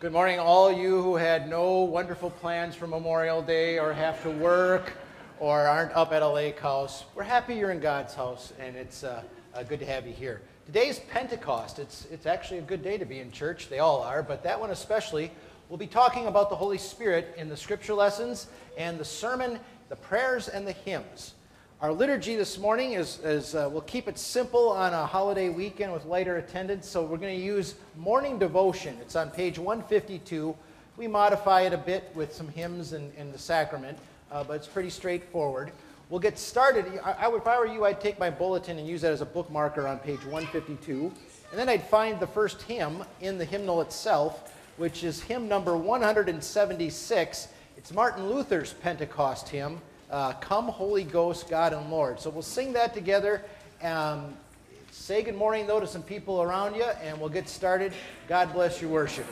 Good morning, all you who had no wonderful plans for Memorial Day or have to work or aren't up at a lake house. We're happy you're in God's house, and it's uh, uh, good to have you here. Today's Pentecost. It's, it's actually a good day to be in church. They all are, but that one especially. We'll be talking about the Holy Spirit in the scripture lessons and the sermon, the prayers, and the hymns. Our liturgy this morning is, is uh, we'll keep it simple on a holiday weekend with lighter attendance. So we're going to use morning devotion. It's on page 152. We modify it a bit with some hymns and, and the sacrament, uh, but it's pretty straightforward. We'll get started. I, I would, if I were you, I'd take my bulletin and use that as a bookmarker on page 152. And then I'd find the first hymn in the hymnal itself, which is hymn number 176. It's Martin Luther's Pentecost hymn uh, Come, Holy Ghost, God and Lord. So we'll sing that together. Um, say good morning, though, to some people around you, and we'll get started. God bless your worship.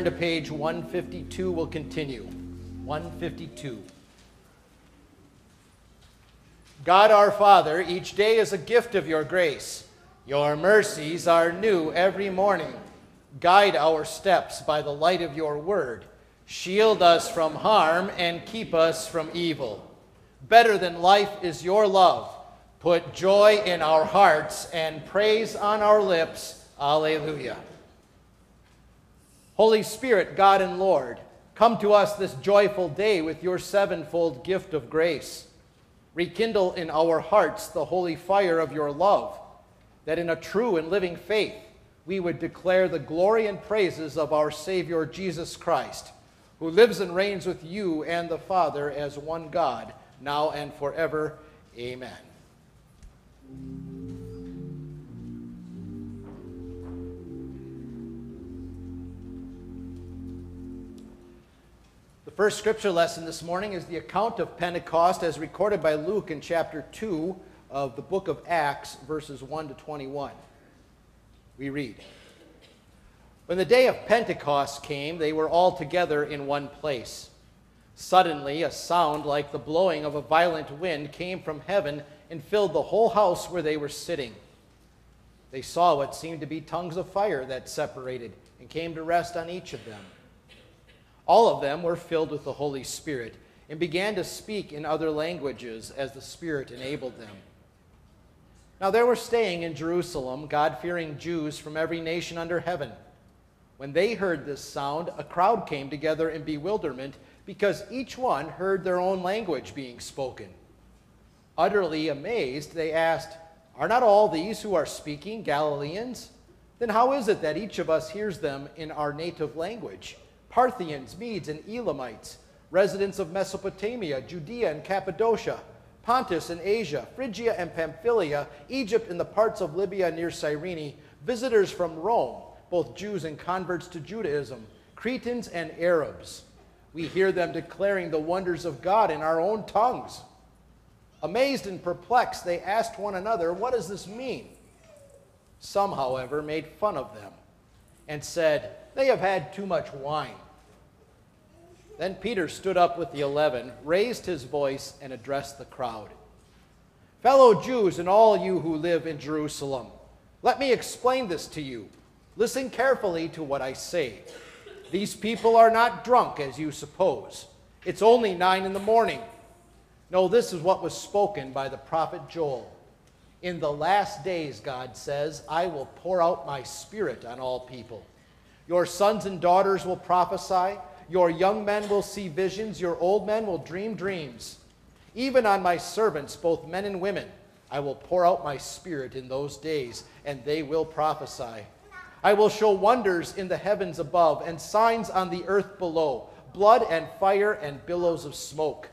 Turn to page 152, we'll continue. 152. God our Father, each day is a gift of your grace. Your mercies are new every morning. Guide our steps by the light of your word. Shield us from harm and keep us from evil. Better than life is your love. Put joy in our hearts and praise on our lips. Alleluia. Holy Spirit, God and Lord, Come to us this joyful day with your sevenfold gift of grace. Rekindle in our hearts the holy fire of your love, that in a true and living faith we would declare the glory and praises of our Savior Jesus Christ, who lives and reigns with you and the Father as one God, now and forever. Amen. First scripture lesson this morning is the account of Pentecost as recorded by Luke in chapter 2 of the book of Acts, verses 1 to 21. We read When the day of Pentecost came, they were all together in one place. Suddenly, a sound like the blowing of a violent wind came from heaven and filled the whole house where they were sitting. They saw what seemed to be tongues of fire that separated and came to rest on each of them. All of them were filled with the Holy Spirit and began to speak in other languages as the Spirit enabled them. Now there were staying in Jerusalem God fearing Jews from every nation under heaven. When they heard this sound, a crowd came together in bewilderment because each one heard their own language being spoken. Utterly amazed, they asked, Are not all these who are speaking Galileans? Then how is it that each of us hears them in our native language? Parthians, Medes, and Elamites, residents of Mesopotamia, Judea and Cappadocia, Pontus and Asia, Phrygia and Pamphylia, Egypt and the parts of Libya near Cyrene, visitors from Rome, both Jews and converts to Judaism, Cretans and Arabs. We hear them declaring the wonders of God in our own tongues. Amazed and perplexed, they asked one another, What does this mean? Some, however, made fun of them and said, they have had too much wine. Then Peter stood up with the eleven, raised his voice, and addressed the crowd Fellow Jews, and all you who live in Jerusalem, let me explain this to you. Listen carefully to what I say. These people are not drunk, as you suppose. It's only nine in the morning. No, this is what was spoken by the prophet Joel. In the last days, God says, I will pour out my spirit on all people. Your sons and daughters will prophesy. Your young men will see visions. Your old men will dream dreams. Even on my servants, both men and women, I will pour out my spirit in those days, and they will prophesy. I will show wonders in the heavens above and signs on the earth below blood and fire and billows of smoke.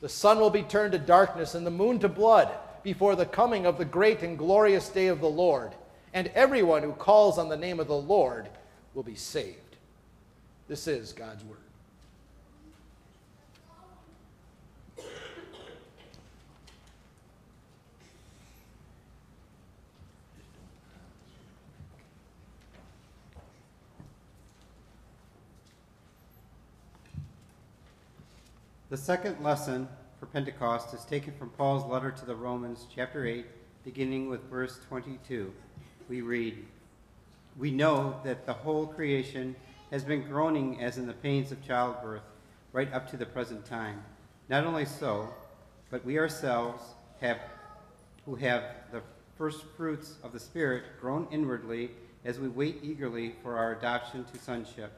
The sun will be turned to darkness and the moon to blood before the coming of the great and glorious day of the Lord. And everyone who calls on the name of the Lord will be saved. This is God's Word. The second lesson for Pentecost is taken from Paul's letter to the Romans, chapter 8, beginning with verse 22. We read, we know that the whole creation has been groaning as in the pains of childbirth right up to the present time. Not only so, but we ourselves have who have the first fruits of the Spirit grown inwardly as we wait eagerly for our adoption to sonship,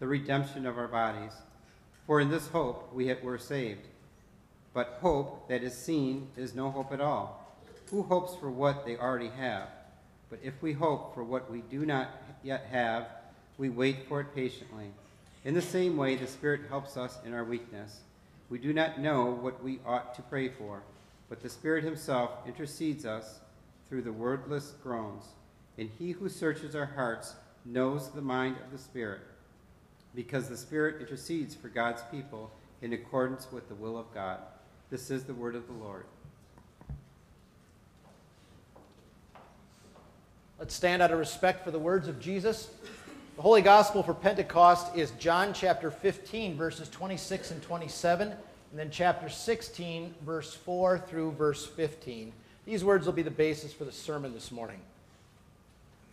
the redemption of our bodies. For in this hope we were saved. But hope that is seen is no hope at all. Who hopes for what they already have? But if we hope for what we do not yet have, we wait for it patiently. In the same way, the Spirit helps us in our weakness. We do not know what we ought to pray for, but the Spirit Himself intercedes us through the wordless groans. And He who searches our hearts knows the mind of the Spirit, because the Spirit intercedes for God's people in accordance with the will of God. This is the word of the Lord. Let's stand out of respect for the words of Jesus. The Holy Gospel for Pentecost is John chapter 15, verses 26 and 27, and then chapter 16, verse 4 through verse 15. These words will be the basis for the sermon this morning.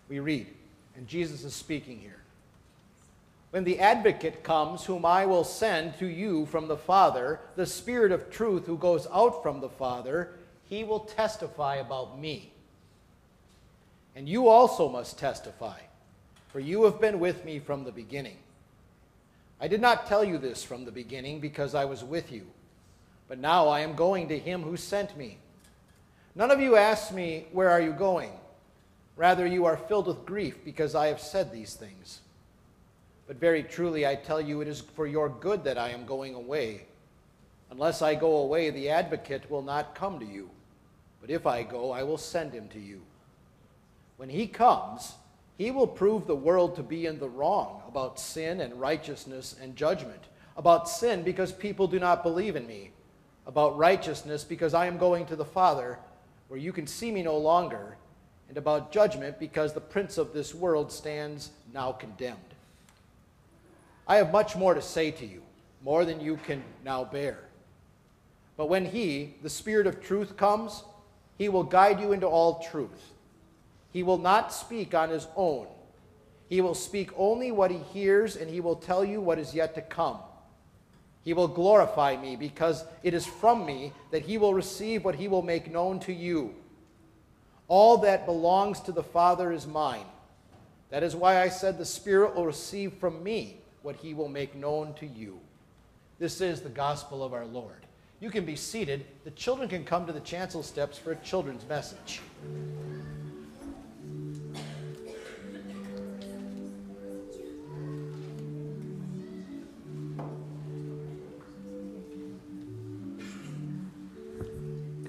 We read, and Jesus is speaking here. When the advocate comes, whom I will send to you from the Father, the Spirit of truth who goes out from the Father, he will testify about me. And you also must testify, for you have been with me from the beginning. I did not tell you this from the beginning because I was with you. But now I am going to him who sent me. None of you asked me, Where are you going? Rather, you are filled with grief because I have said these things. But very truly, I tell you, it is for your good that I am going away. Unless I go away, the advocate will not come to you. But if I go, I will send him to you. When he comes, he will prove the world to be in the wrong about sin and righteousness and judgment. About sin, because people do not believe in me. About righteousness, because I am going to the Father, where you can see me no longer. And about judgment, because the prince of this world stands now condemned. I have much more to say to you, more than you can now bear. But when he, the Spirit of truth, comes, he will guide you into all truth. He will not speak on his own. He will speak only what he hears, and he will tell you what is yet to come. He will glorify me, because it is from me that he will receive what he will make known to you. All that belongs to the Father is mine. That is why I said the Spirit will receive from me what he will make known to you. This is the gospel of our Lord. You can be seated. The children can come to the chancel steps for a children's message.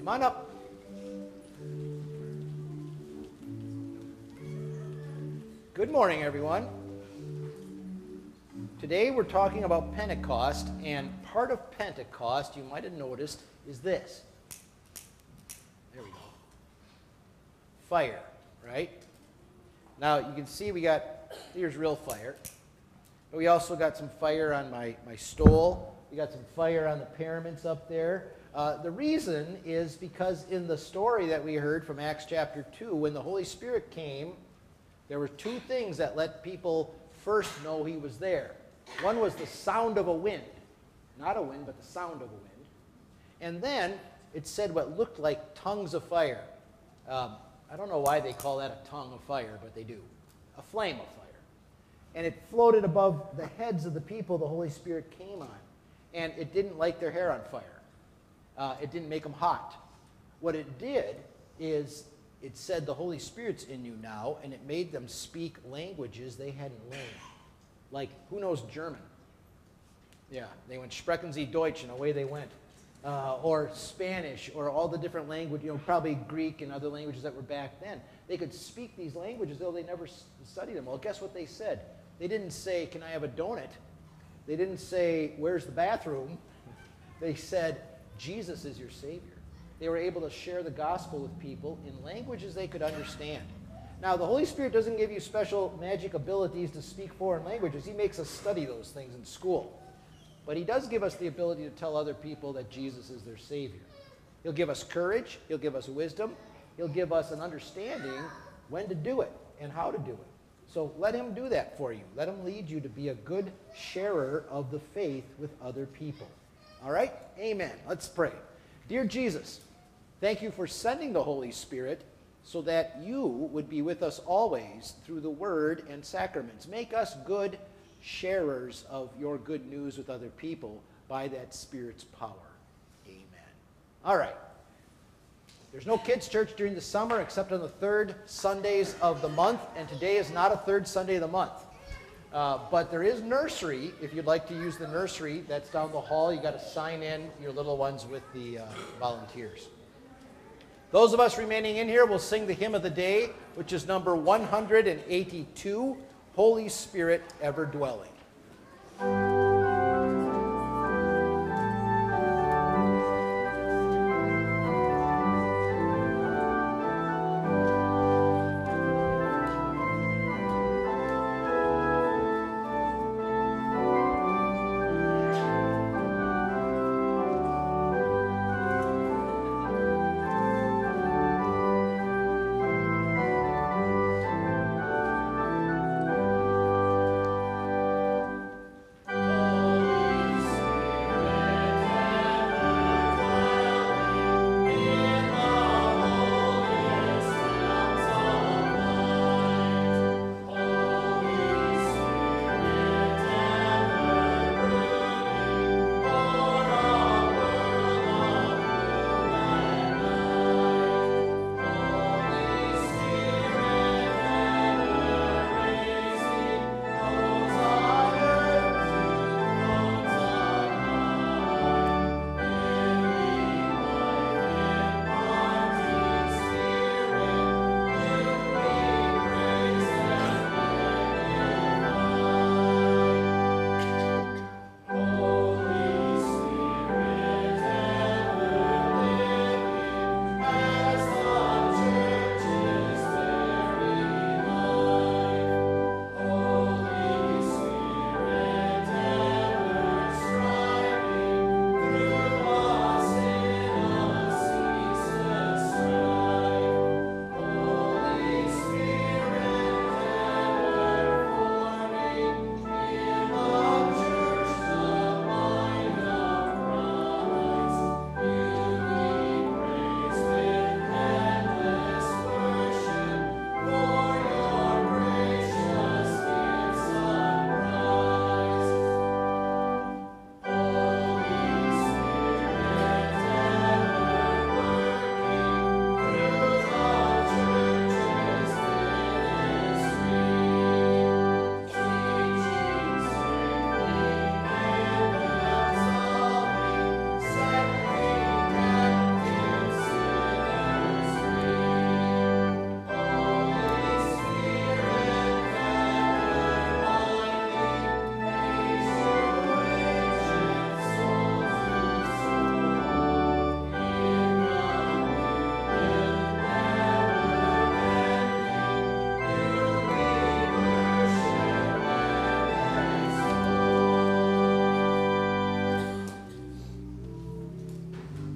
Come on up. Good morning, everyone. Today we're talking about Pentecost, and part of Pentecost, you might have noticed, is this. There we go. Fire, right? Now you can see we got, here's real fire. But we also got some fire on my, my stole. We got some fire on the paraments up there. Uh, the reason is because in the story that we heard from Acts chapter 2, when the Holy Spirit came, there were two things that let people first know he was there. One was the sound of a wind, not a wind, but the sound of a wind. And then it said what looked like tongues of fire. Um, I don't know why they call that a tongue of fire, but they do. A flame of fire. And it floated above the heads of the people the Holy Spirit came on. And it didn't light their hair on fire. Uh, it didn't make them hot. What it did is it said the Holy Spirit's in you now, and it made them speak languages they hadn't learned. Like, who knows German? Yeah, they went Sprechen Sie Deutsch, and away they went. Uh, or Spanish, or all the different languages, you know, probably Greek and other languages that were back then. They could speak these languages, though they never studied them. Well, guess what they said? They didn't say, Can I have a donut? They didn't say, Where's the bathroom? They said, Jesus is your Savior. They were able to share the gospel with people in languages they could understand. Now, the Holy Spirit doesn't give you special magic abilities to speak foreign languages. He makes us study those things in school. But He does give us the ability to tell other people that Jesus is their Savior. He'll give us courage, He'll give us wisdom, He'll give us an understanding when to do it and how to do it. So let Him do that for you. Let Him lead you to be a good sharer of the faith with other people. All right? Amen. Let's pray. Dear Jesus, thank you for sending the Holy Spirit so that you would be with us always through the word and sacraments. Make us good sharers of your good news with other people by that Spirit's power. Amen. All right. There's no kids' church during the summer except on the third Sundays of the month, and today is not a third Sunday of the month. Uh, but there is nursery if you'd like to use the nursery. That's down the hall. You got to sign in your little ones with the uh, volunteers. Those of us remaining in here will sing the hymn of the day, which is number 182 Holy Spirit Ever Dwelling.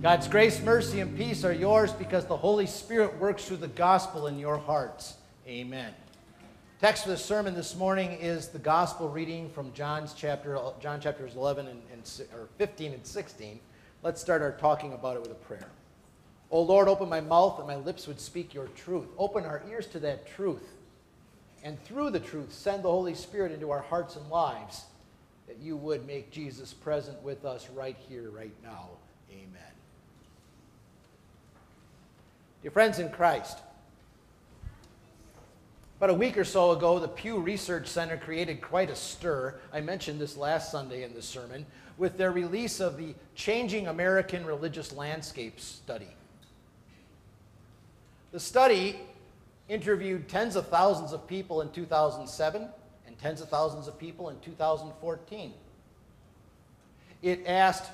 God's grace, mercy, and peace are yours because the Holy Spirit works through the gospel in your hearts. Amen. Text for the sermon this morning is the gospel reading from John's chapter, John chapters 11 and, and or 15 and 16. Let's start our talking about it with a prayer. O Lord, open my mouth and my lips would speak your truth. Open our ears to that truth. And through the truth, send the Holy Spirit into our hearts and lives that you would make Jesus present with us right here, right now. Amen. Dear friends in Christ, about a week or so ago, the Pew Research Center created quite a stir. I mentioned this last Sunday in the sermon with their release of the Changing American Religious Landscape study. The study interviewed tens of thousands of people in 2007 and tens of thousands of people in 2014. It asked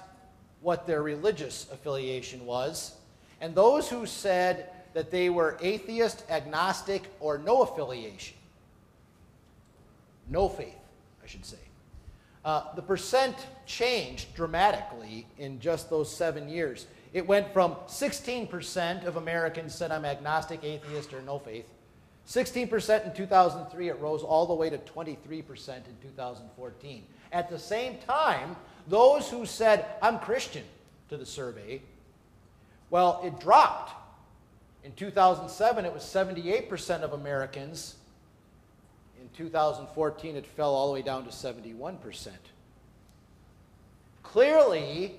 what their religious affiliation was, and those who said that they were atheist, agnostic, or no affiliation, no faith, I should say. Uh, the percent changed dramatically in just those seven years. It went from 16% of Americans said I'm agnostic, atheist, or no faith. 16% in 2003, it rose all the way to 23% in 2014. At the same time, those who said, I'm Christian to the survey, well, it dropped. In 2007, it was 78% of Americans. In 2014, it fell all the way down to 71%. Clearly,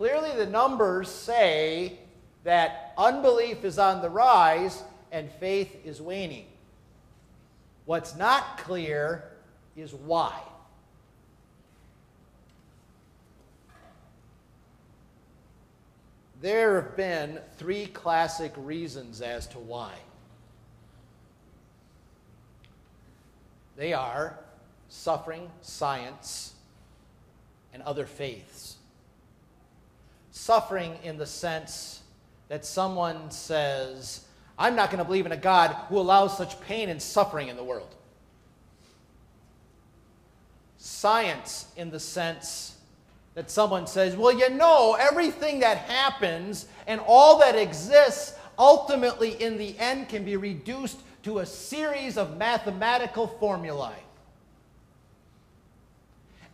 Clearly, the numbers say that unbelief is on the rise and faith is waning. What's not clear is why. There have been three classic reasons as to why. They are suffering, science, and other faiths suffering in the sense that someone says, I'm not going to believe in a God who allows such pain and suffering in the world. Science in the sense that someone says, well, you know, everything that happens and all that exists ultimately in the end can be reduced to a series of mathematical formulae.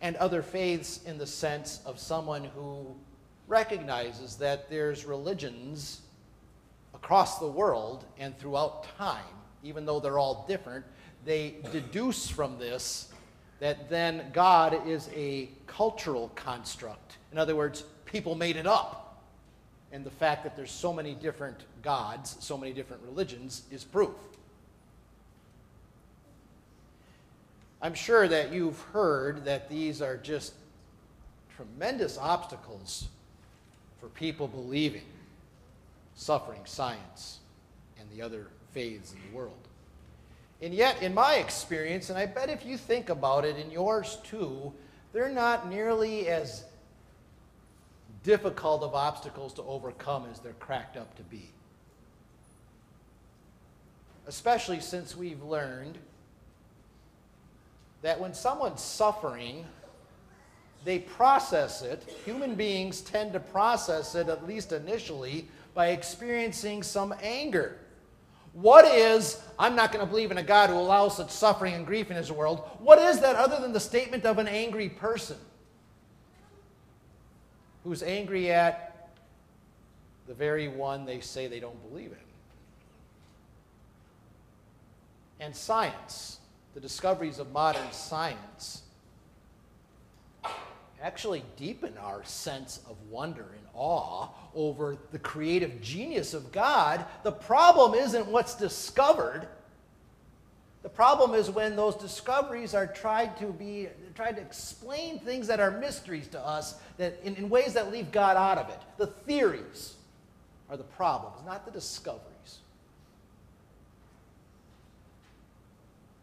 And other faiths in the sense of someone who recognizes that there's religions across the world and throughout time, even though they're all different, they deduce from this that then God is a cultural construct. In other words, people made it up. And the fact that there's so many different gods, so many different religions, is proof. I'm sure that you've heard that these are just tremendous obstacles for people believing, suffering science, and the other faiths in the world. And yet, in my experience, and I bet if you think about it, in yours too, they're not nearly as difficult of obstacles to overcome as they're cracked up to be. Especially since we've learned that when someone's suffering, they process it. Human beings tend to process it, at least initially, by experiencing some anger. What is, I'm not going to believe in a God who allows such suffering and grief in his world. What is that other than the statement of an angry person who's angry at the very one they say they don't believe in? And science, the discoveries of modern science, actually deepen our sense of wonder and awe over the creative genius of God. The problem isn't what's discovered. The problem is when those discoveries are tried to be tried to explain things that are mysteries to us that in, in ways that leave God out of it. The theories are the problems, not the discoveries.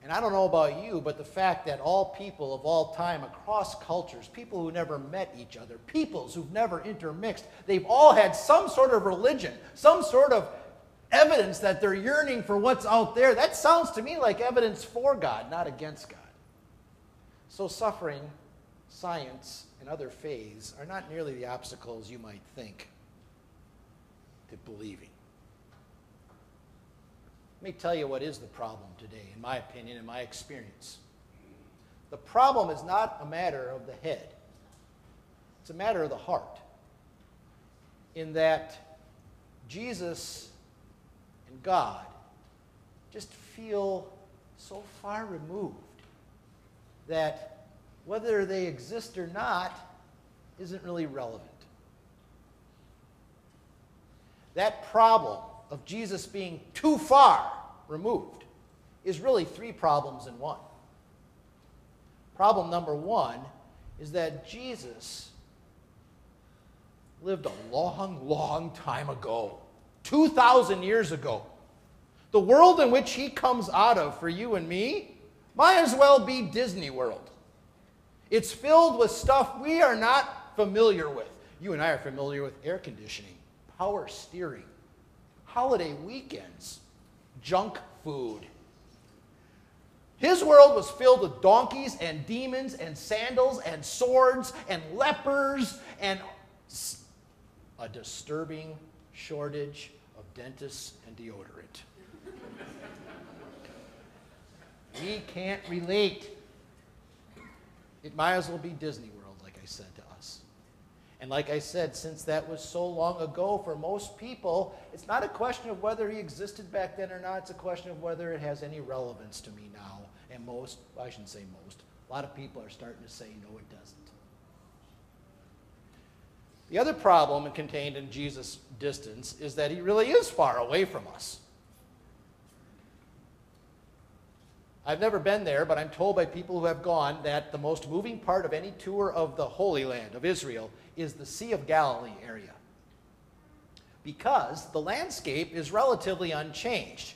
And I don't know about you, but the fact that all people of all time, across cultures, people who never met each other, peoples who've never intermixed, they've all had some sort of religion, some sort of evidence that they're yearning for what's out there. That sounds to me like evidence for God, not against God. So suffering, science, and other faiths are not nearly the obstacles you might think. to believing. Let me tell you what is the problem today, in my opinion, in my experience. The problem is not a matter of the head, it's a matter of the heart. In that Jesus and God just feel so far removed that whether they exist or not isn't really relevant. That problem of Jesus being too far removed is really three problems in one. Problem number one is that Jesus lived a long, long time ago, 2,000 years ago. The world in which he comes out of for you and me might as well be Disney World. It's filled with stuff we are not familiar with. You and I are familiar with air conditioning, power steering, holiday weekends, junk food. His world was filled with donkeys and demons and sandals and swords and lepers and a disturbing shortage of dentists and deodorant. we can't relate. It might as well be Disney World, like I said to us. And like I said, since that was so long ago for most people, it's not a question of whether he existed back then or not. It's a question of whether it has any relevance to me now. And most, well, I shouldn't say most, a lot of people are starting to say, no, it doesn't. The other problem contained in Jesus' distance is that he really is far away from us. I've never been there, but I'm told by people who have gone that the most moving part of any tour of the Holy Land, of Israel, is the Sea of Galilee area. Because the landscape is relatively unchanged.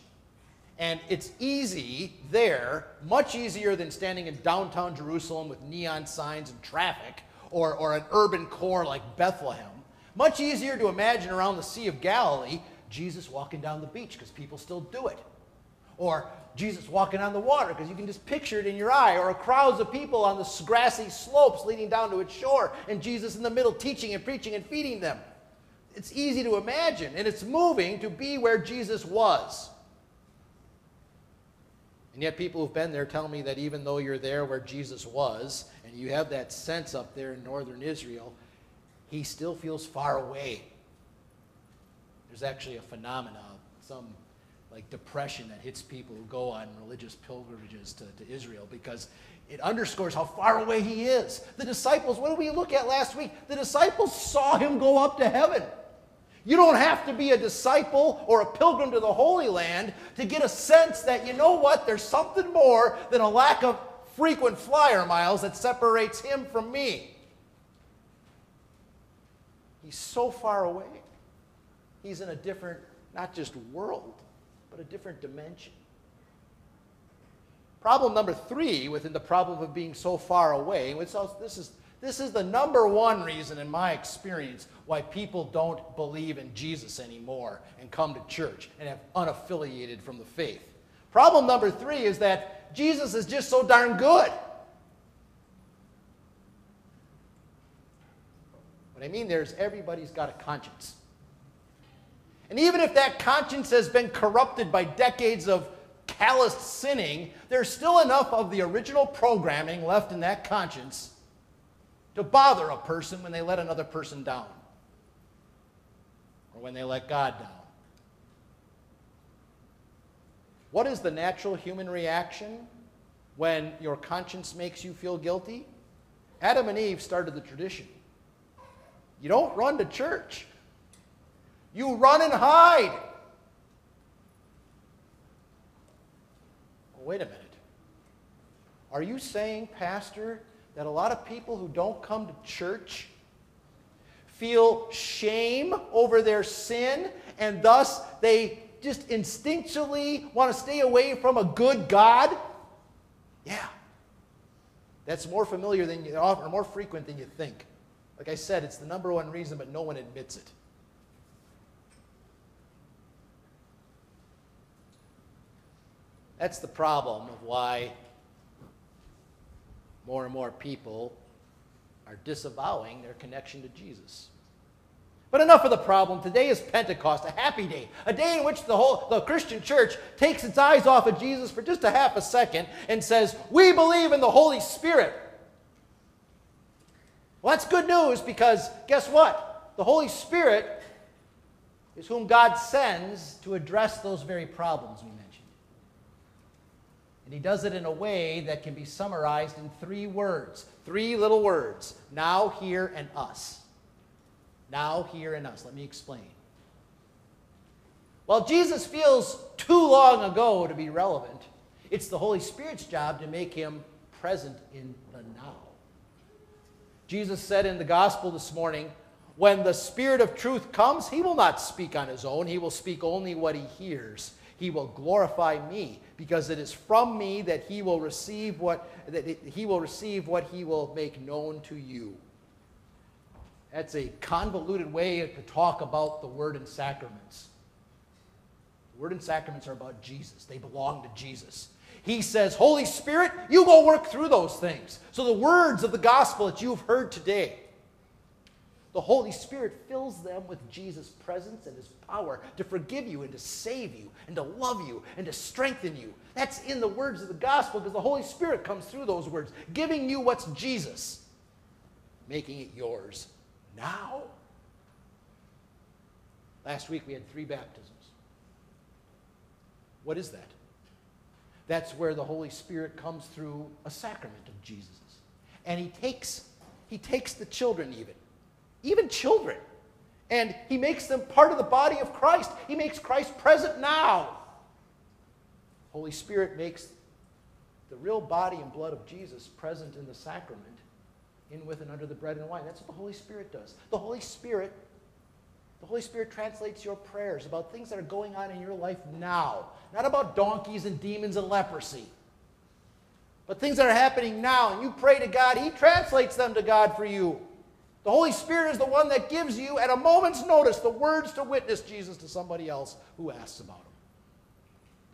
And it's easy there, much easier than standing in downtown Jerusalem with neon signs and traffic, or, or an urban core like Bethlehem. Much easier to imagine around the Sea of Galilee Jesus walking down the beach because people still do it. Or Jesus walking on the water because you can just picture it in your eye, or crowds of people on the grassy slopes leading down to its shore, and Jesus in the middle teaching and preaching and feeding them. It's easy to imagine, and it's moving to be where Jesus was. And yet, people who've been there tell me that even though you're there where Jesus was, and you have that sense up there in northern Israel, he still feels far away. There's actually a phenomenon, some like depression that hits people who go on religious pilgrimages to, to Israel because it underscores how far away he is. The disciples, what did we look at last week? The disciples saw him go up to heaven. You don't have to be a disciple or a pilgrim to the Holy Land to get a sense that, you know what, there's something more than a lack of frequent flyer miles that separates him from me. He's so far away. He's in a different, not just world, but a different dimension. Problem number three within the problem of being so far away, this is, this is the number one reason in my experience why people don't believe in Jesus anymore and come to church and have unaffiliated from the faith. Problem number three is that Jesus is just so darn good. What I mean there is everybody's got a conscience. And even if that conscience has been corrupted by decades of calloused sinning, there's still enough of the original programming left in that conscience to bother a person when they let another person down or when they let God down. What is the natural human reaction when your conscience makes you feel guilty? Adam and Eve started the tradition. You don't run to church. You run and hide. Wait a minute. Are you saying, Pastor, that a lot of people who don't come to church feel shame over their sin and thus they just instinctually want to stay away from a good God? Yeah. That's more familiar than you, or more frequent than you think. Like I said, it's the number one reason, but no one admits it. That's the problem of why more and more people are disavowing their connection to Jesus. But enough of the problem. Today is Pentecost, a happy day, a day in which the whole the Christian church takes its eyes off of Jesus for just a half a second and says, "We believe in the Holy Spirit." Well, that's good news because guess what? The Holy Spirit is whom God sends to address those very problems we. And he does it in a way that can be summarized in three words, three little words now, here, and us. Now, here, and us. Let me explain. While Jesus feels too long ago to be relevant, it's the Holy Spirit's job to make him present in the now. Jesus said in the gospel this morning, when the Spirit of truth comes, he will not speak on his own. He will speak only what he hears. He will glorify me, because it is from me that he will receive what that he will receive what he will make known to you. That's a convoluted way to talk about the word and sacraments. The word and sacraments are about Jesus. They belong to Jesus. He says, Holy Spirit, you go work through those things. So the words of the gospel that you've heard today, the Holy Spirit fills them with Jesus' presence and his power to forgive you and to save you and to love you and to strengthen you. That's in the words of the gospel because the Holy Spirit comes through those words, giving you what's Jesus, making it yours now. Last week we had three baptisms. What is that? That's where the Holy Spirit comes through a sacrament of Jesus. And he takes, he takes the children even even children. And he makes them part of the body of Christ. He makes Christ present now. Holy Spirit makes the real body and blood of Jesus present in the sacrament, in with and under the bread and wine. That's what the Holy Spirit does. The Holy Spirit, the Holy Spirit translates your prayers about things that are going on in your life now, not about donkeys and demons and leprosy. But things that are happening now, and you pray to God, He translates them to God for you. The Holy Spirit is the one that gives you, at a moment's notice, the words to witness Jesus to somebody else who asks about him.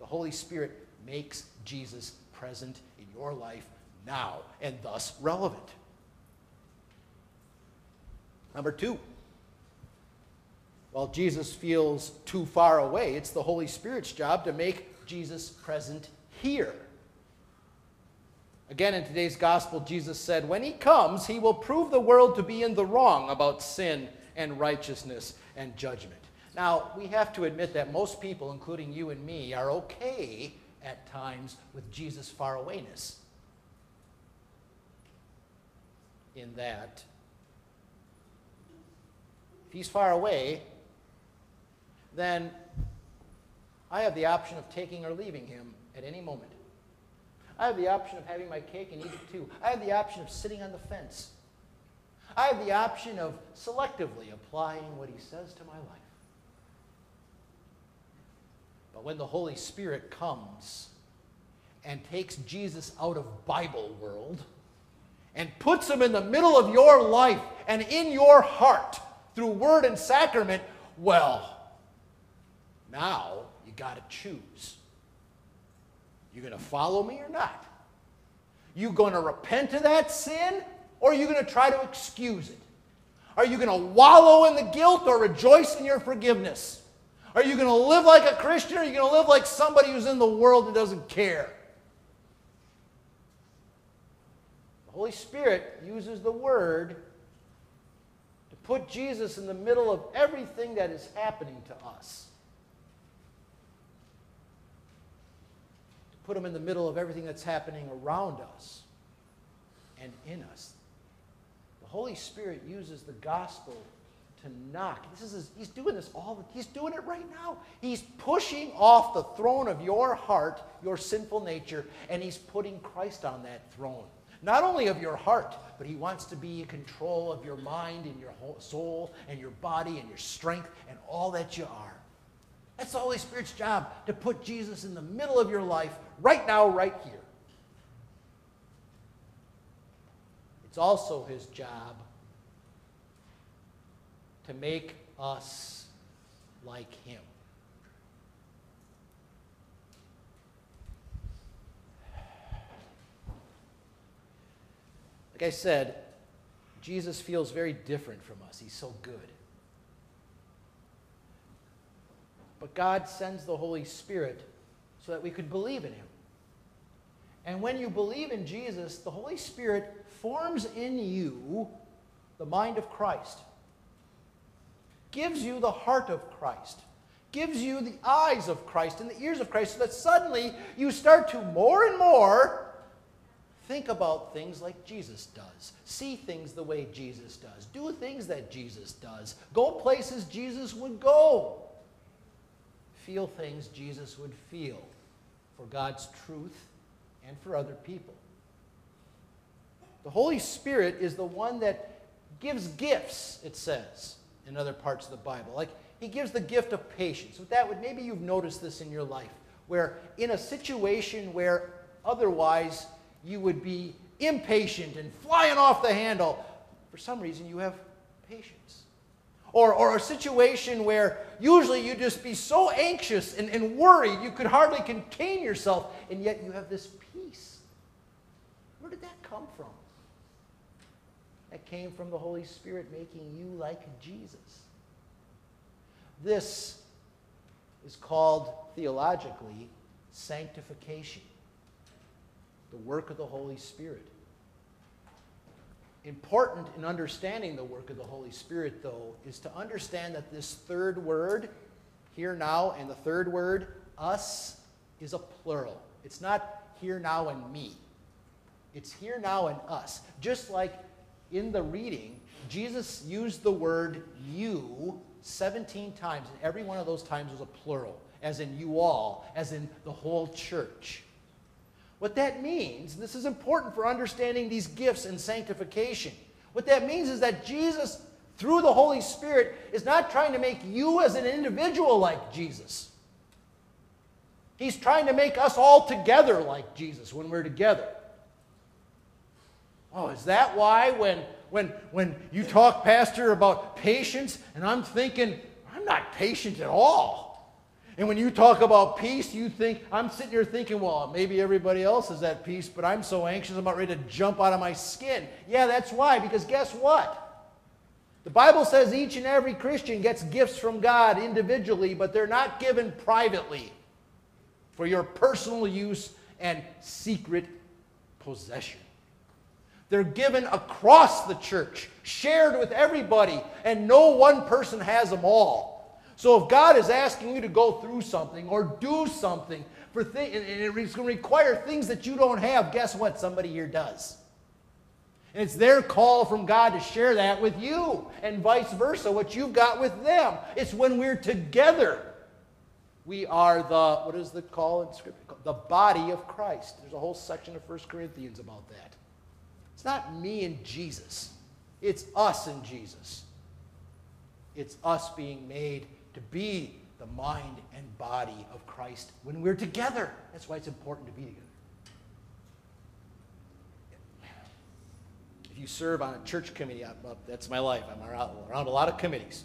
The Holy Spirit makes Jesus present in your life now and thus relevant. Number two, while Jesus feels too far away, it's the Holy Spirit's job to make Jesus present here. Again, in today's gospel, Jesus said, When he comes, he will prove the world to be in the wrong about sin and righteousness and judgment. Now, we have to admit that most people, including you and me, are okay at times with Jesus' far awayness. In that, if he's far away, then I have the option of taking or leaving him at any moment. I have the option of having my cake and eat it too. I have the option of sitting on the fence. I have the option of selectively applying what he says to my life. But when the Holy Spirit comes and takes Jesus out of Bible world and puts him in the middle of your life and in your heart through word and sacrament, well, now you got to choose. You going to follow me or not? You going to repent of that sin or are you going to try to excuse it? Are you going to wallow in the guilt or rejoice in your forgiveness? Are you going to live like a Christian or are you going to live like somebody who's in the world and doesn't care? The Holy Spirit uses the Word to put Jesus in the middle of everything that is happening to us. Put them in the middle of everything that's happening around us and in us. The Holy Spirit uses the gospel to knock. This is he's doing this all he's doing it right now. He's pushing off the throne of your heart, your sinful nature, and he's putting Christ on that throne. Not only of your heart, but he wants to be in control of your mind and your soul and your body and your strength and all that you are. That's the Holy Spirit's job to put Jesus in the middle of your life right now, right here. It's also his job to make us like him. Like I said, Jesus feels very different from us. He's so good. But God sends the Holy Spirit so that we could believe in him. And when you believe in Jesus, the Holy Spirit forms in you the mind of Christ, gives you the heart of Christ, gives you the eyes of Christ and the ears of Christ, so that suddenly you start to more and more think about things like Jesus does, see things the way Jesus does, do things that Jesus does, go places Jesus would go, feel things Jesus would feel for God's truth and for other people. The Holy Spirit is the one that gives gifts, it says in other parts of the Bible. Like he gives the gift of patience. With that would maybe you've noticed this in your life, where in a situation where otherwise you would be impatient and flying off the handle, for some reason you have patience. Or, or a situation where usually you'd just be so anxious and, and worried you could hardly contain yourself, and yet you have this peace. Where did that come from? That came from the Holy Spirit making you like Jesus. This is called theologically sanctification, the work of the Holy Spirit. Important in understanding the work of the Holy Spirit, though, is to understand that this third word, here now, and the third word, us, is a plural. It's not here now and me. It's here now and us. Just like in the reading, Jesus used the word you 17 times, and every one of those times was a plural, as in you all, as in the whole church. What that means, this is important for understanding these gifts and sanctification. What that means is that Jesus, through the Holy Spirit, is not trying to make you as an individual like Jesus. He's trying to make us all together like Jesus when we're together. Oh, is that why when, when, when you talk, Pastor, about patience, and I'm thinking, I'm not patient at all. And when you talk about peace, you think, I'm sitting here thinking, well, maybe everybody else is at peace, but I'm so anxious, I'm about ready to jump out of my skin. Yeah, that's why, because guess what? The Bible says each and every Christian gets gifts from God individually, but they're not given privately for your personal use and secret possession. They're given across the church, shared with everybody, and no one person has them all. So if God is asking you to go through something or do something for th- and it's going to require things that you don't have, guess what? Somebody here does. And it's their call from God to share that with you, and vice versa, what you've got with them. It's when we're together. We are the, what is the call in Scripture? The body of Christ. There's a whole section of 1 Corinthians about that. It's not me and Jesus, it's us and Jesus. It's us being made to be the mind and body of Christ when we're together. That's why it's important to be together. If you serve on a church committee, that's my life. I'm around a lot of committees.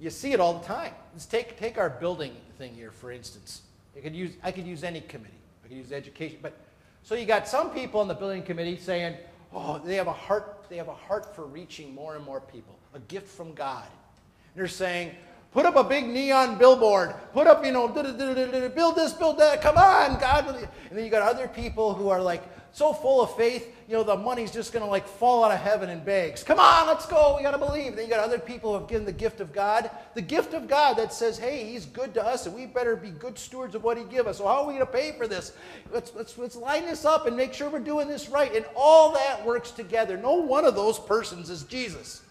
You see it all the time. Let's take, take our building thing here, for instance. I could, use, I could use any committee. I could use education. But so you got some people on the building committee saying, oh, they have a heart, they have a heart for reaching more and more people, a gift from God. And they're saying, Put up a big neon billboard. Put up, you know, build this, build that. Come on, God. And then you got other people who are like so full of faith, you know, the money's just going to like fall out of heaven in bags. Come on, let's go. We got to believe. Then you got other people who have given the gift of God. The gift of God that says, hey, he's good to us and we better be good stewards of what he give us. So how are we going to pay for this? Let's, let's, let's line this up and make sure we're doing this right. And all that works together. No one of those persons is Jesus.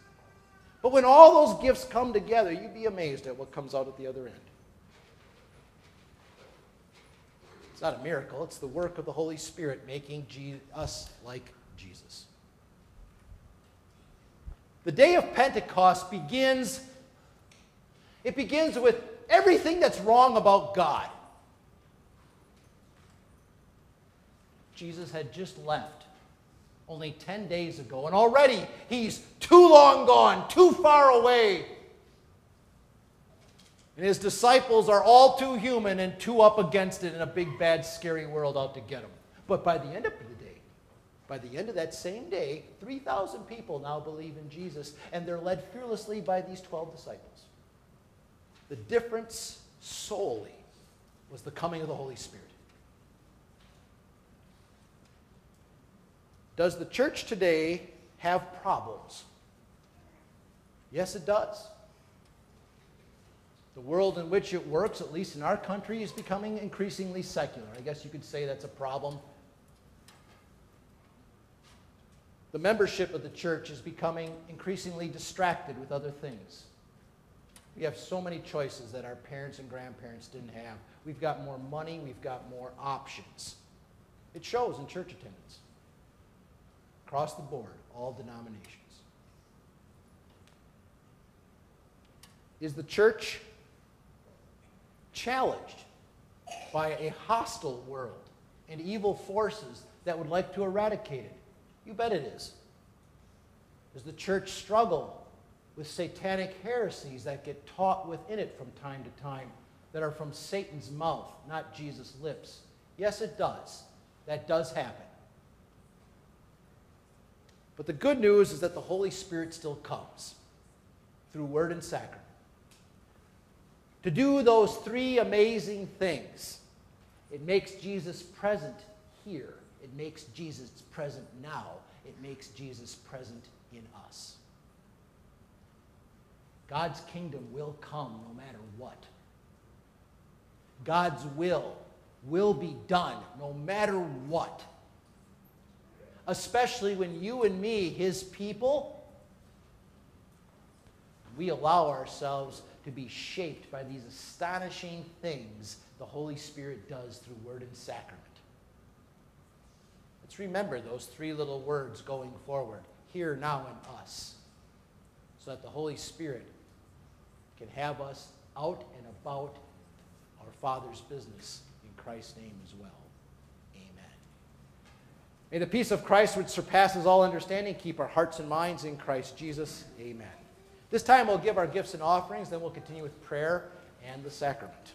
But when all those gifts come together, you'd be amazed at what comes out at the other end. It's not a miracle, it's the work of the Holy Spirit making us like Jesus. The day of Pentecost begins it begins with everything that's wrong about God. Jesus had just left only 10 days ago, and already he's too long gone, too far away. And his disciples are all too human and too up against it in a big, bad, scary world out to get him. But by the end of the day, by the end of that same day, 3,000 people now believe in Jesus, and they're led fearlessly by these 12 disciples. The difference solely was the coming of the Holy Spirit. Does the church today have problems? Yes, it does. The world in which it works, at least in our country, is becoming increasingly secular. I guess you could say that's a problem. The membership of the church is becoming increasingly distracted with other things. We have so many choices that our parents and grandparents didn't have. We've got more money, we've got more options. It shows in church attendance across the board, all denominations. Is the church challenged by a hostile world and evil forces that would like to eradicate it? You bet it is. Does the church struggle with satanic heresies that get taught within it from time to time that are from Satan's mouth, not Jesus' lips? Yes, it does. That does happen. But the good news is that the Holy Spirit still comes through word and sacrament to do those three amazing things. It makes Jesus present here. It makes Jesus present now. It makes Jesus present in us. God's kingdom will come no matter what. God's will will be done no matter what especially when you and me, his people, we allow ourselves to be shaped by these astonishing things the Holy Spirit does through word and sacrament. Let's remember those three little words going forward here, now, and us, so that the Holy Spirit can have us out and about our Father's business in Christ's name as well. May the peace of Christ, which surpasses all understanding, keep our hearts and minds in Christ Jesus. Amen. This time we'll give our gifts and offerings, then we'll continue with prayer and the sacrament.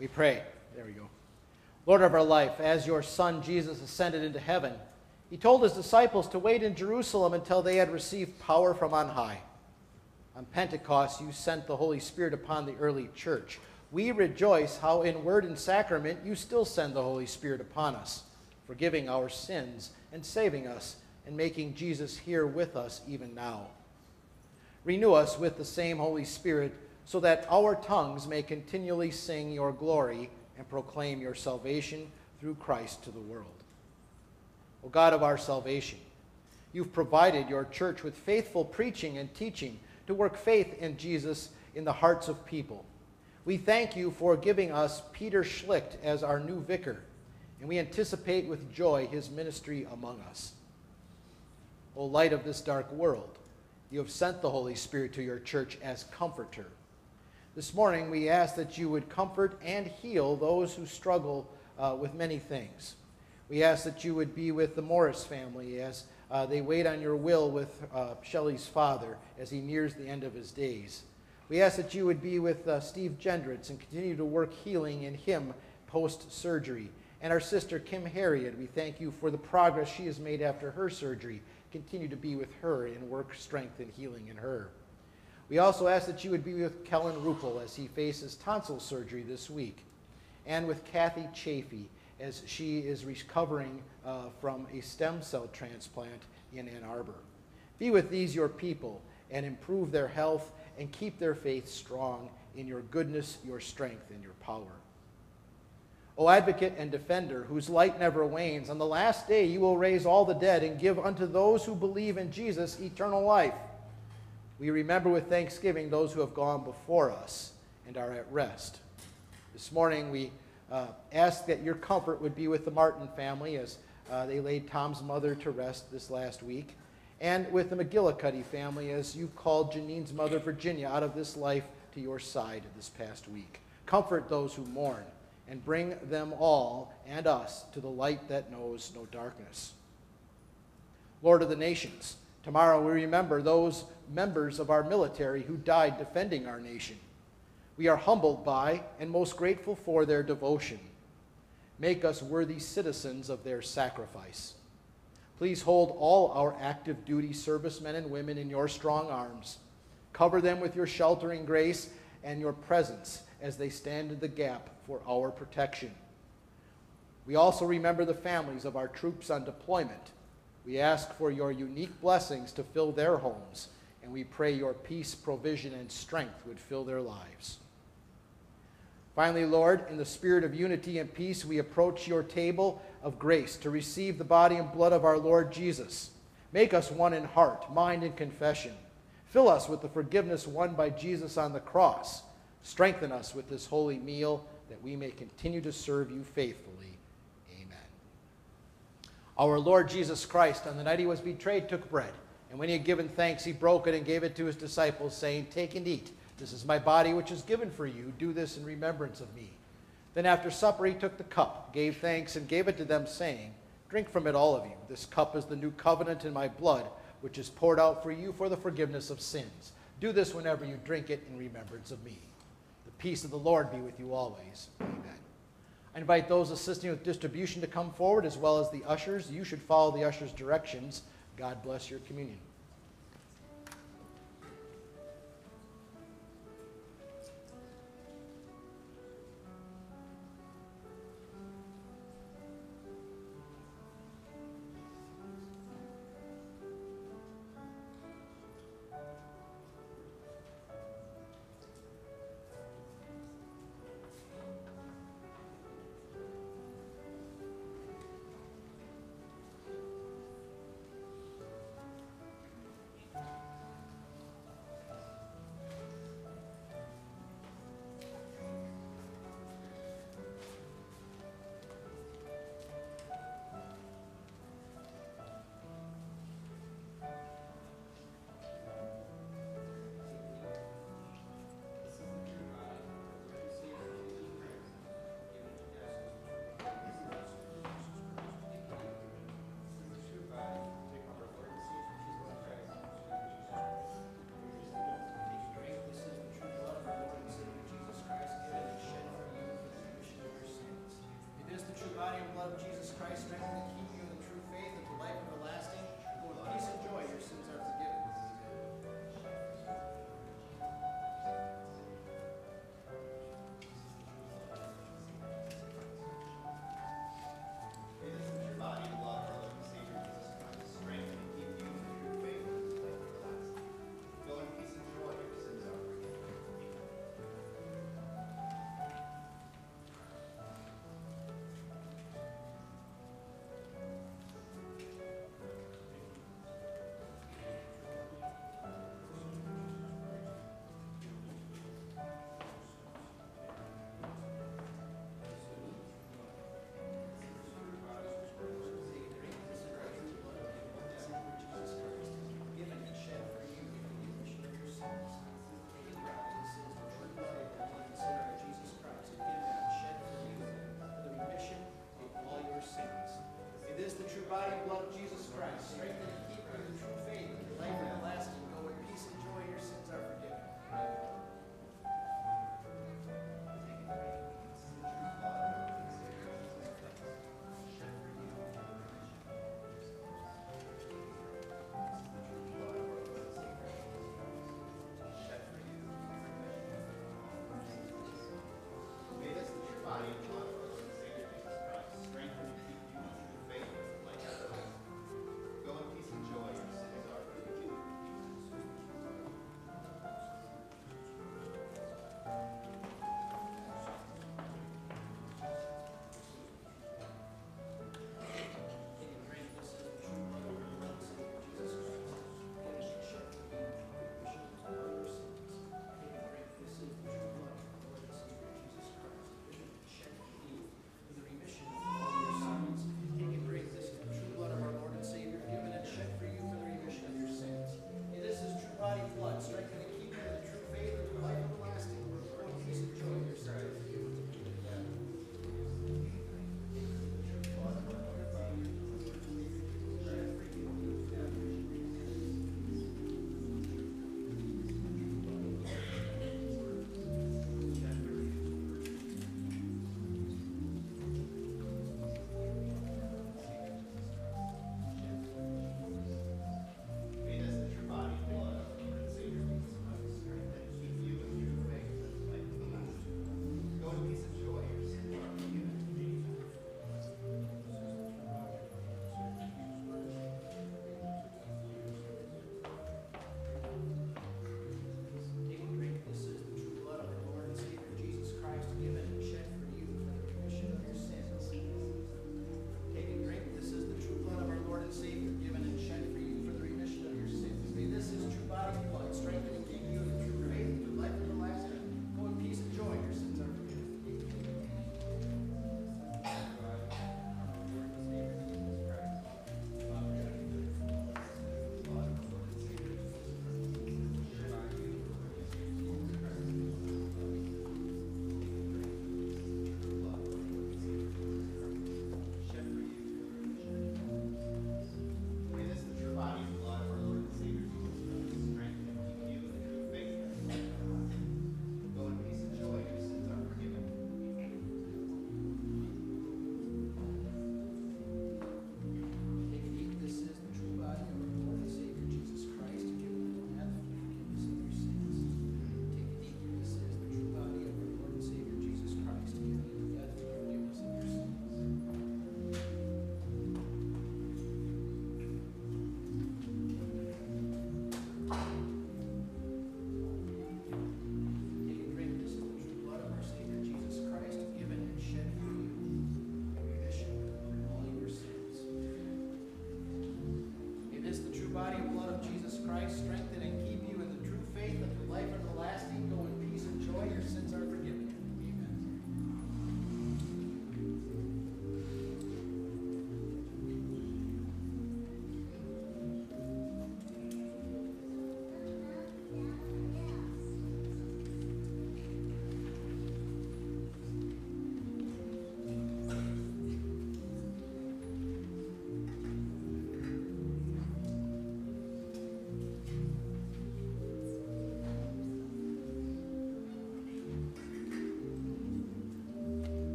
We pray. There we go. Lord of our life, as your Son Jesus ascended into heaven, he told his disciples to wait in Jerusalem until they had received power from on high. On Pentecost, you sent the Holy Spirit upon the early church, we rejoice how in word and sacrament you still send the Holy Spirit upon us, forgiving our sins and saving us and making Jesus here with us even now. Renew us with the same Holy Spirit so that our tongues may continually sing your glory and proclaim your salvation through Christ to the world. O God of our salvation, you've provided your church with faithful preaching and teaching to work faith in Jesus in the hearts of people. We thank you for giving us Peter Schlicht as our new vicar, and we anticipate with joy his ministry among us. O light of this dark world, you have sent the Holy Spirit to your church as comforter. This morning, we ask that you would comfort and heal those who struggle uh, with many things. We ask that you would be with the Morris family as uh, they wait on your will with uh, Shelley's father as he nears the end of his days. We ask that you would be with uh, Steve Gendritz and continue to work healing in him post surgery. And our sister Kim Harriet, we thank you for the progress she has made after her surgery. Continue to be with her and work strength and healing in her. We also ask that you would be with Kellen Ruppel as he faces tonsil surgery this week, and with Kathy Chafee as she is recovering uh, from a stem cell transplant in Ann Arbor. Be with these, your people, and improve their health and keep their faith strong in your goodness, your strength, and your power. O advocate and defender, whose light never wanes, on the last day you will raise all the dead and give unto those who believe in Jesus eternal life. We remember with thanksgiving those who have gone before us and are at rest. This morning we uh, ask that your comfort would be with the Martin family as uh, they laid Tom's mother to rest this last week, and with the McGillicuddy family as you called Janine's mother, Virginia, out of this life to your side this past week. Comfort those who mourn and bring them all and us to the light that knows no darkness. Lord of the nations, tomorrow we remember those members of our military who died defending our nation. We are humbled by and most grateful for their devotion. Make us worthy citizens of their sacrifice. Please hold all our active duty servicemen and women in your strong arms. Cover them with your sheltering grace and your presence as they stand in the gap for our protection. We also remember the families of our troops on deployment. We ask for your unique blessings to fill their homes, and we pray your peace, provision, and strength would fill their lives. Finally, Lord, in the spirit of unity and peace, we approach your table of grace to receive the body and blood of our Lord Jesus. Make us one in heart, mind, and confession. Fill us with the forgiveness won by Jesus on the cross. Strengthen us with this holy meal that we may continue to serve you faithfully. Our Lord Jesus Christ, on the night he was betrayed, took bread. And when he had given thanks, he broke it and gave it to his disciples, saying, Take and eat. This is my body, which is given for you. Do this in remembrance of me. Then after supper, he took the cup, gave thanks, and gave it to them, saying, Drink from it, all of you. This cup is the new covenant in my blood, which is poured out for you for the forgiveness of sins. Do this whenever you drink it in remembrance of me. The peace of the Lord be with you always. Amen. I invite those assisting with distribution to come forward, as well as the ushers. You should follow the ushers' directions. God bless your communion.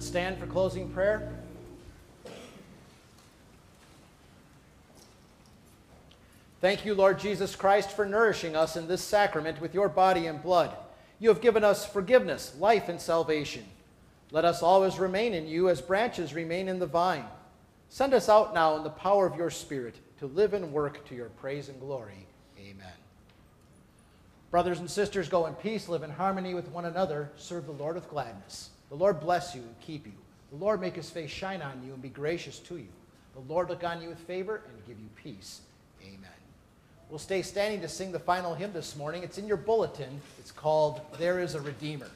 Let's stand for closing prayer. Thank you, Lord Jesus Christ, for nourishing us in this sacrament with your body and blood. You have given us forgiveness, life, and salvation. Let us always remain in you as branches remain in the vine. Send us out now in the power of your Spirit to live and work to your praise and glory. Amen. Brothers and sisters, go in peace, live in harmony with one another, serve the Lord with gladness. The Lord bless you and keep you. The Lord make his face shine on you and be gracious to you. The Lord look on you with favor and give you peace. Amen. We'll stay standing to sing the final hymn this morning. It's in your bulletin. It's called There is a Redeemer.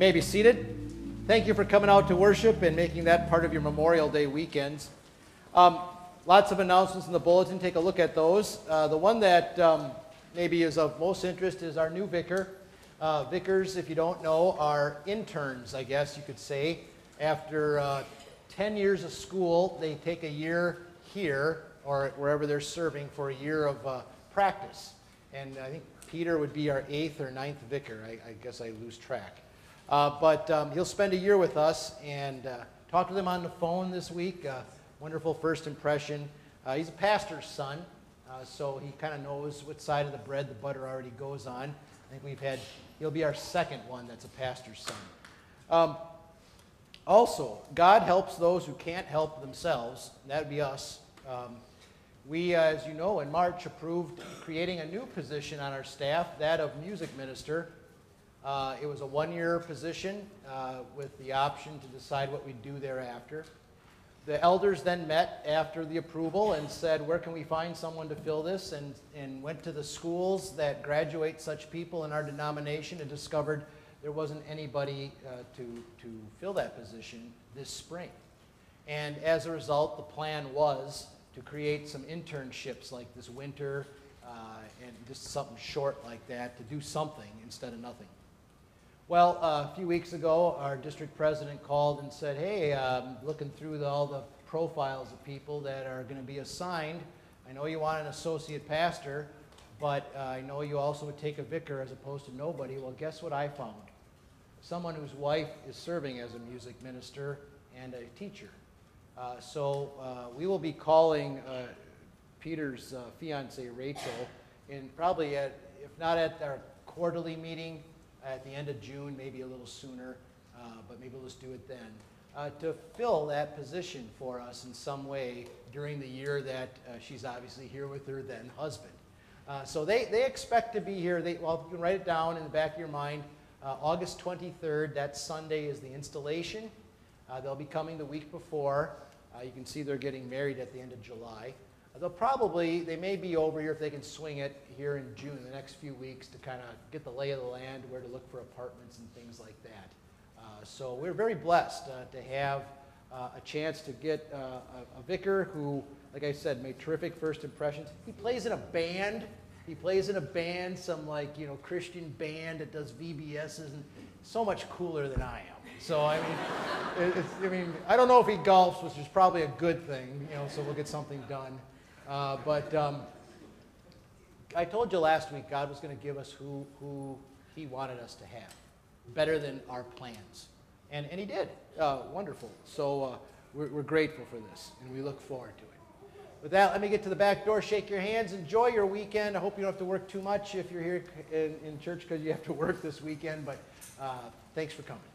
May be seated. Thank you for coming out to worship and making that part of your Memorial Day weekends. Um, lots of announcements in the bulletin. Take a look at those. Uh, the one that um, maybe is of most interest is our new vicar. Uh, vicars, if you don't know, are interns, I guess you could say. After uh, 10 years of school, they take a year here or wherever they're serving for a year of uh, practice. And I think Peter would be our eighth or ninth vicar. I, I guess I lose track. Uh, but um, he'll spend a year with us and uh, talk to them on the phone this week. Uh, wonderful first impression. Uh, he's a pastor's son, uh, so he kind of knows what side of the bread the butter already goes on. I think we've had, he'll be our second one that's a pastor's son. Um, also, God helps those who can't help themselves. That would be us. Um, we, uh, as you know, in March approved creating a new position on our staff, that of music minister. Uh, it was a one year position uh, with the option to decide what we'd do thereafter. The elders then met after the approval and said, Where can we find someone to fill this? And, and went to the schools that graduate such people in our denomination and discovered there wasn't anybody uh, to, to fill that position this spring. And as a result, the plan was to create some internships like this winter uh, and just something short like that to do something instead of nothing. Well, uh, a few weeks ago, our district president called and said, Hey, um, looking through the, all the profiles of people that are going to be assigned, I know you want an associate pastor, but uh, I know you also would take a vicar as opposed to nobody. Well, guess what I found? Someone whose wife is serving as a music minister and a teacher. Uh, so uh, we will be calling uh, Peter's uh, fiance Rachel, in probably at, if not at our quarterly meeting at the end of June, maybe a little sooner, uh, but maybe we'll just do it then, uh, to fill that position for us in some way during the year that she's obviously here with her then husband. so they, they expect to be here. They, well, you can write it down in the back of your mind. August 23rd, that Sunday is the installation. Uh, they'll be coming the week before. Uh, you can see they're getting married at the end of July. They'll probably, they may be over here if they can swing it here in June, the next few weeks, to kind of get the lay of the land, where to look for apartments and things like that. Uh, so we're very blessed uh, to have uh, a chance to get uh, a, a vicar who, like I said, made terrific first impressions. He plays in a band. He plays in a band, some like, you know, Christian band that does VBSs, and so much cooler than I am. So I mean, I mean, I don't know if he golfs, which is probably a good thing, you know. So we'll get something done. Uh, but um, I told you last week God was going to give us who who He wanted us to have, better than our plans, and and He did. Uh, wonderful. So uh, we're, we're grateful for this, and we look forward to it. With that, let me get to the back door, shake your hands, enjoy your weekend. I hope you don't have to work too much if you're here in, in church because you have to work this weekend, but uh, thanks for coming.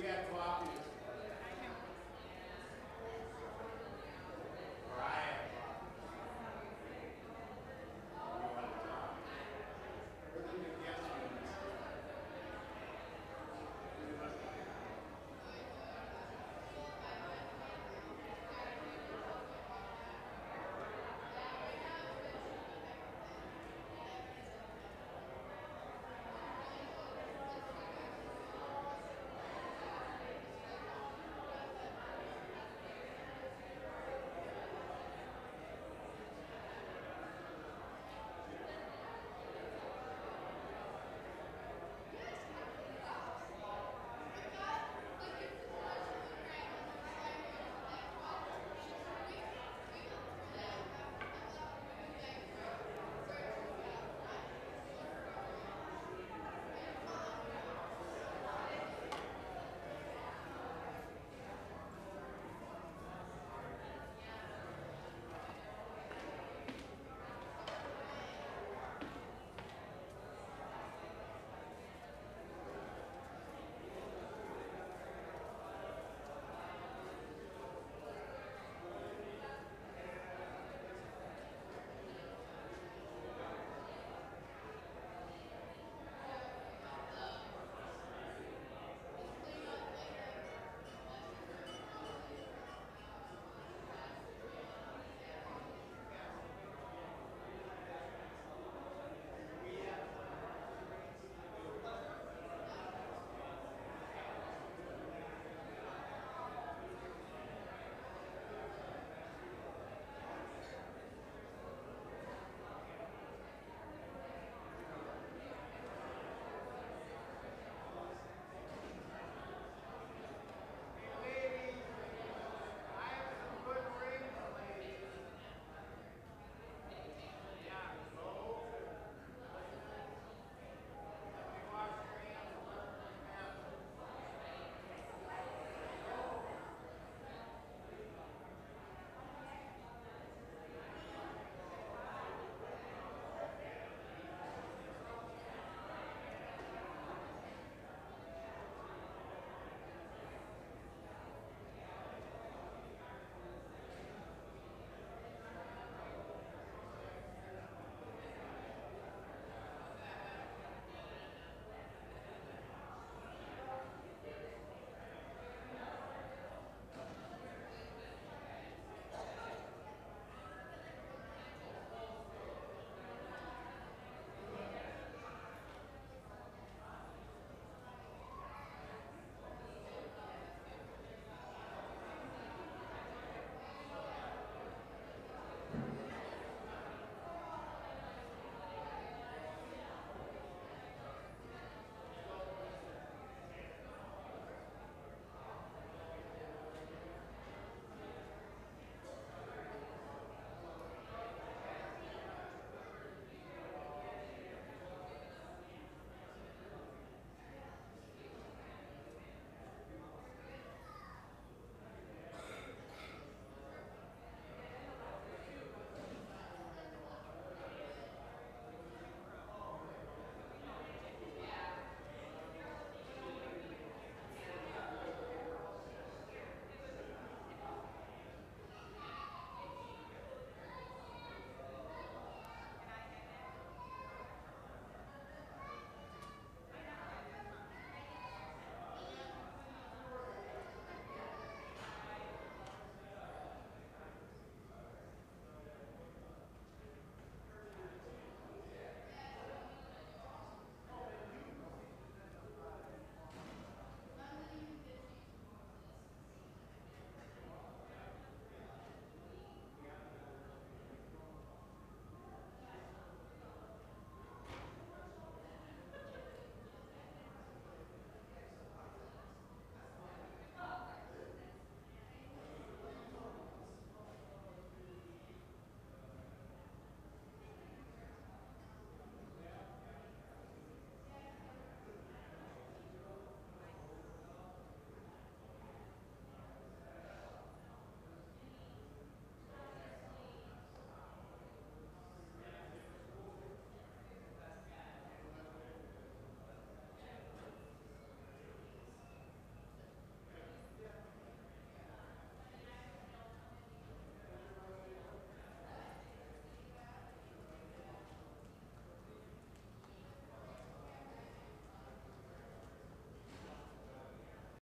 Be at